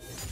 you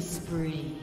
Spree.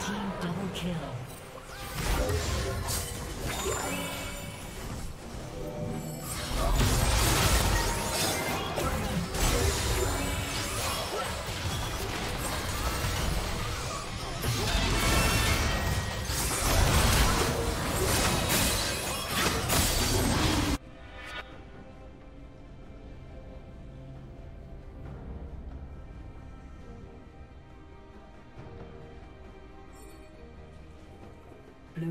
team double kill.